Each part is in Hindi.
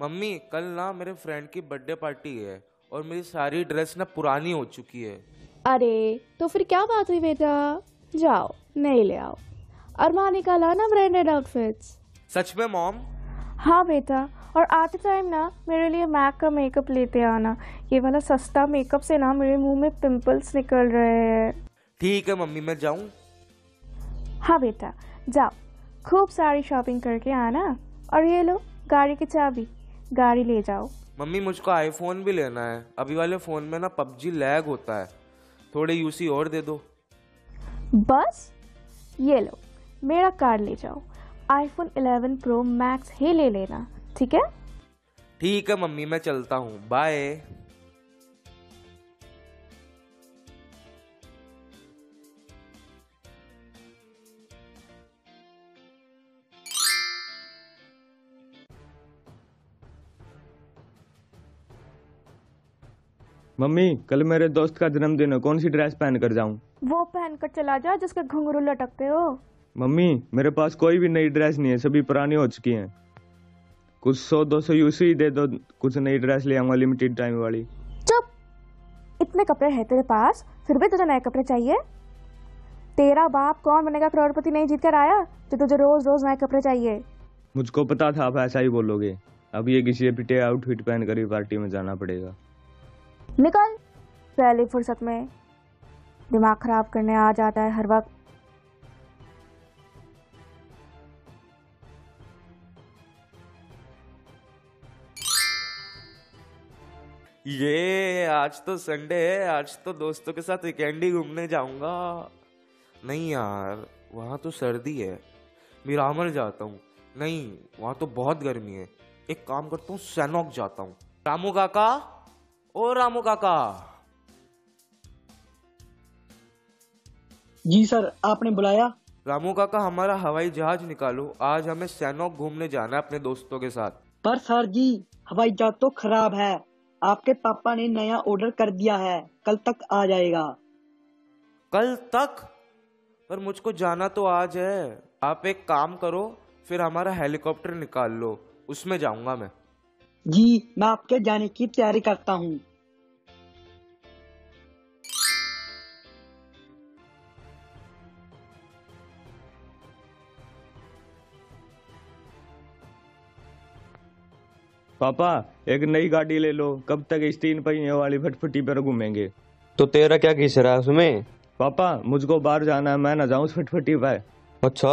मम्मी कल ना मेरे फ्रेंड की बर्थडे पार्टी है और मेरी सारी ड्रेस ना पुरानी हो चुकी है। अरे तो फिर क्या बात हुई बेटा? जाओ नहीं ले आओ। अरमानी का लाना ब्रांडेड आउटफिट्स सच में मॉम हाँ बेटा और आते टाइम ना मेरे लिए मैक का मेकअप लेते आना। ये वाला सस्ता मेकअप से ना मेरे मुँह में पिंपल्स निकल रहे हैं। ठीक है मम्मी मैं जाऊँ। हाँ बेटा जाओ। खूब सारी शॉपिंग करके आना। और ये लो गाड़ी की चाबी। गाड़ी ले जाओ। मम्मी मुझको आईफोन भी लेना है। अभी वाले फ़ोन में ना पबजी लैग होता है। थोड़े यूसी और दे दो। बस ये लो मेरा कार्ड ले जाओ। आईफोन 11 प्रो मैक्स ही ले लेना ठीक है? ठीक है मम्मी मैं चलता हूँ। बाय मम्मी कल मेरे दोस्त का जन्मदिन है कौन सी ड्रेस पहन कर जाऊँ? वो पहन कर चला जा जिसके घुंघरू लटकते हो। मम्मी मेरे पास कोई भी नई ड्रेस नहीं है सभी पुरानी हो चुकी हैं। कुछ सौ दो सौ यूसी ही दे दो कुछ नई ड्रेस ले आऊँगा लिमिटेड टाइम वाली। चुप! इतने कपड़े हैं तेरे पास फिर भी तुझे नए कपड़े चाहिए? तेरा बाप कौन बनेगा करोड़पति नहीं जीत कर आया जो तुझे रोज रोज नए कपड़े चाहिए? मुझको पता था आप ऐसा ही बोलोगे। अब ये किसी पिटे आउटफिट पहन कर ही पार्टी में जाना पड़ेगा। निकल। पहली फुर्सत में दिमाग खराब करने आ जाता है हर वक्त। ये आज तो संडे है, आज तो दोस्तों के साथ वीकेंड घूमने जाऊँगा। नहीं यार, वहाँ तो सर्दी है। मिरामर जाता हूँ। नहीं, वहाँ तो बहुत गर्मी है। एक काम करता हूँ सैनॉक जाता हूँ। रामू काका? ओ रामू काका। जी सर आपने बुलाया। रामू काका हमारा हवाई जहाज़ निकालो। आज हमें सैनॉक घूमने जाना है अपने दोस्तों के साथ। पर सर जी हवाई जहाज़ तो खराब है। आपके पापा ने नया ऑर्डर कर दिया है। कल तक आ जाएगा। कल तक? पर मुझको जाना तो आज है। आप एक काम करो फिर हमारा हेलीकॉप्टर निकाल लो। उसमें जाऊँगा मैं। जी मैं आपके जाने की तैयारी करता हूँ। पापा एक नई गाड़ी ले लो। कब तक इस तीन पहिए वाली फटफटी पर घूमेंगे। तो तेरा क्या किस रहा है उसमें पापा मुझको बाहर जाना है मैं ना जाऊँ उस फटफटी पर। अच्छा।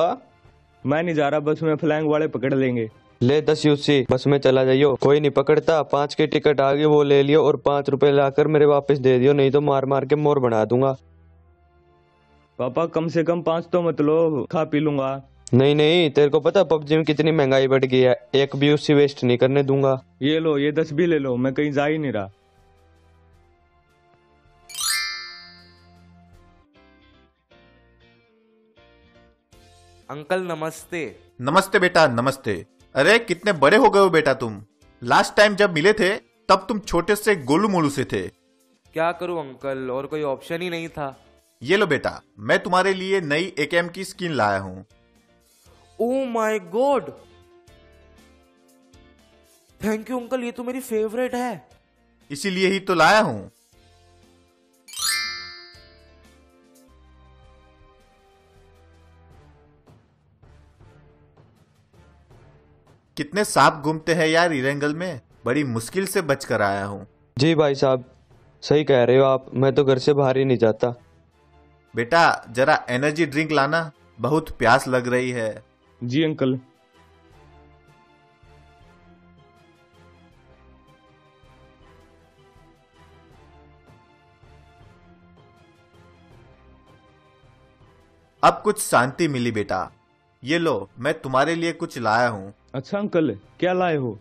मैं नहीं जा रहा बस में फ्लैंग वाले पकड़ लेंगे। ले दस यूसी बस में चला जाइयो। कोई नहीं पकड़ता। पाँच की टिकट आ गई वो ले लियो और पाँच रुपए लाकर मेरे वापस दे दियो नहीं तो मार मार के मोर बना दूँगा। पापा कम से कम पाँच तो मत लो खा पी लूँगा। नहीं नहीं तेरे को पता पबजी में कितनी महँगाई बढ़ गई है। एक भी यूसी वेस्ट नहीं करने दूँगा। ये लो ये दस भी ले लो मैं कहीं जा ही नहीं रहा। अंकल नमस्ते। नमस्ते बेटा नमस्ते। अरे कितने बड़े हो गए हो बेटा तुम। लास्ट टाइम जब मिले थे तब तुम छोटे से गोलू मोलू से थे। क्या करूँ अंकल? और कोई ऑप्शन ही नहीं था। ये लो बेटा मैं तुम्हारे लिए नई एकेएम की स्किन लाया हूँ। ओ my god thank you uncle ये तो मेरी फेवरेट है। इसीलिए ही तो लाया हूँ। कितने सांप घूमते हैं यार इरेंगल में? बड़ी मुश्किल से बचकर आया हूँ। जी भाई साहब सही कह रहे हो आप मैं तो घर से बाहर ही नहीं जाता। बेटा जरा एनर्जी ड्रिंक लाना बहुत प्यास लग रही है। जी अंकल। अब कुछ शांति मिली बेटा। ये लो मैं तुम्हारे लिए कुछ लाया हूँ। अच्छा अंकल क्या लाए हो?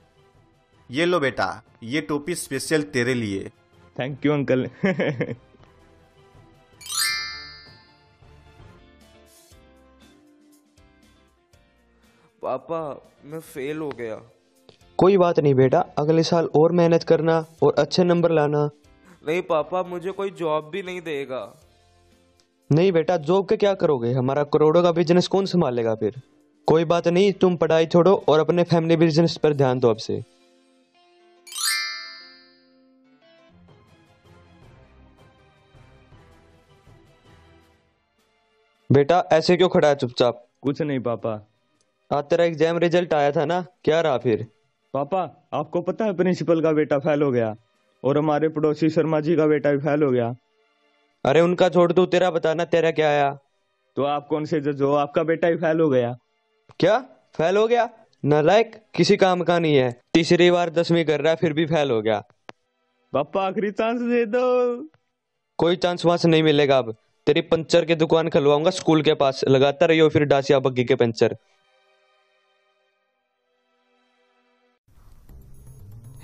ये लो बेटा ये टोपी स्पेशल तेरे लिए। Thank you uncle. पापा मैं फेल हो गया। कोई बात नहीं बेटा अगले साल और मेहनत करना और अच्छे नंबर लाना। नहीं पापा मुझे कोई जॉब भी नहीं देगा। नहीं बेटा जॉब के क्या करोगे? हमारा करोड़ों का बिज़नेस कौन संभालेगा फिर? कोई बात नहीं तुम पढ़ाई छोड़ो और अपने फैमिली बिज़नेस पर ध्यान दो अब से। बेटा ऐसे क्यों खड़ा है चुपचाप? कुछ नहीं पापा। आज तेरा एग्ज़ाम रिज़ल्ट आया था ना? क्या रहा फिर? पापा आपको पता है प्रिंसिपल का बेटा फेल हो गया और हमारे पड़ोसी शर्मा जी का बेटा भी फेल हो गया। अरे उनका छोड़ तू तेरा बताना तेरा क्या आया? तो आप कौन से जज हो आपका बेटा ही फेल हो गया? क्या? फेल हो गया? नालायक किसी काम का नहीं है। तीसरी बार दसवीं कर रहा है फिर भी फेल हो गया। पापा आखिरी चांस दे दो। कोई चांस वांस नहीं मिलेगा अब। तेरी पंचर की दुकान खुलवाऊँगा स्कूल के पास। लगाता रहियो फिर डासिया बग्गी के puncture.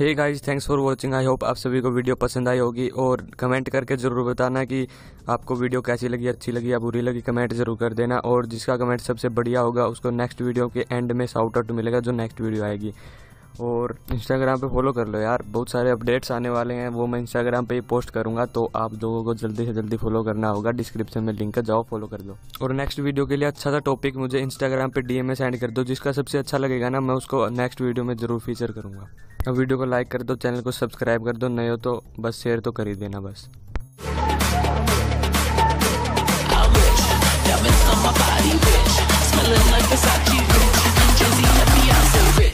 Hey guys thanks for watching I hope आप सभी को वीडियो पसंद आई होगी और कमेंट करके ज़रूर बताना कि आपको वीडियो कैसी लगी, अच्छी लगी या बुरी लगी कमेंट ज़रूर कर देना और जिसका कमेंट सबसे बढ़िया होगा, उसको नेक्स्ट वीडियो के एंड में साउट आउट मिलेगा जो नेक्स्ट वीडियो आएगी। और इंस्टाग्राम पे फॉलो कर लो यार। बहुत सारे अपडेट्स आने वाले हैं, वो मैं इंस्टाग्राम पे ही पोस्ट करूँगा तो आप लोगों को जल्दी से जल्दी फॉलो करना होगा। डिस्क्रिप्शन में लिंक है, जाओ फॉलो कर दो और नेक्स्ट वीडियो के लिए अच्छा सा टॉपिक मुझे इंस्टाग्राम पे डीएम में सेंड कर दो, जिसका सबसे अच्छा लगेगा ना, मैं उसको नेक्स्ट वीडियो में ज़रूर फीचर करूँगा। अब वीडियो को लाइक कर दो चैनल को सब्सक्राइब कर दो नए हो तो बस शेयर तो कर ही देना बस।